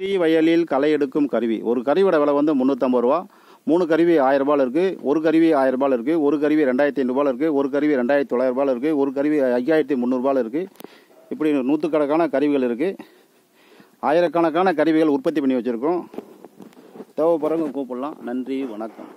Tea வயலில் களை எடுக்கும் கருவி. ஒரு கருவியோட விலை வந்து முந்நூற்றம்பது ரூபா. மூணு கருவி ஆயிரம் ரூபாயில் இருக்குது ஒரு கருவி ஆயிரம் ரூபாயில் இருக்குது ஒரு கருவி ரெண்டாயிரத்தி ஐநூறுபாயில் இருக்குது ஒரு கருவி ரெண்டாயிரத்தி தொள்ளாயிரம் ரூபாயில் இருக்குது ஒரு கருவி ஐயாயிரத்தி முந்நூறுபாயில் இருக்குது இப்படி நூற்றுக்கணக்கான கருவிகள் இருக்குது ஆயிரக்கணக்கான கருவிகள் உற்பத்தி பண்ணி வச்சுருக்கோம். தேவைப்படுறவங்க கூப்பிடலாம். நன்றி. வணக்கம்.